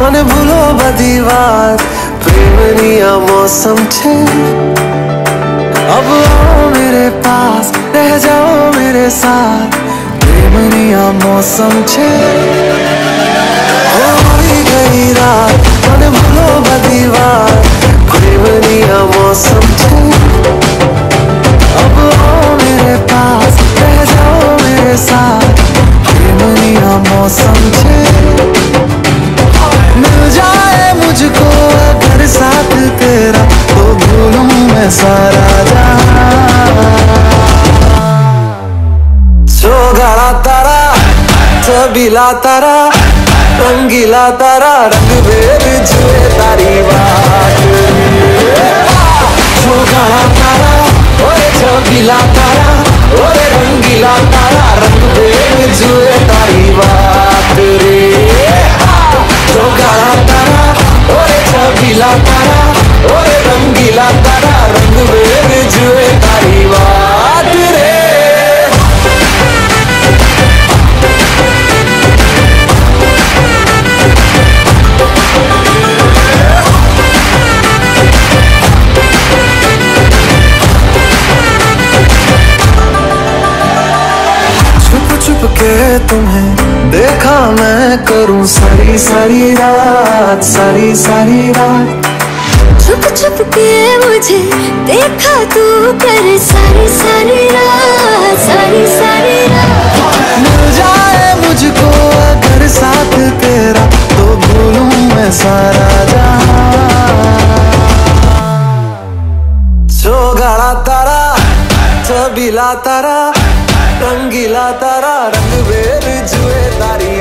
અને ભૂલો બધી વાત પ્રેમની આ મોસમ છે અબ આઓ મેરે પાસ રહ જાઓ મેરે સાથ પ્રેમની આ મોસમ છે ઓ આવી ગઈ રાત तारा चबीला तारा, रंगीला तारा, रंग बेर जुए तारी तारा, ओए तारा, ओए रंगीला तारा, रंग बेर जुए तारी बात रे। तारा, ओए चबीला तारा, ओए तारा रंग बेर जुए तारी बात रे। छुप छुप के तुम्हें देखा मैं करूँ सारी सारी रात, सारी सारी रात। छुप छुप के मुझे देखा तू कर सारी सारी रात सारी सारी रात मिल जाए मुझको अगर साथ तेरा तो भूलूं मैं सारा सोगाड़ा तारा चबीला तारा, रंगीला तारा, रंग बेर जुए तारी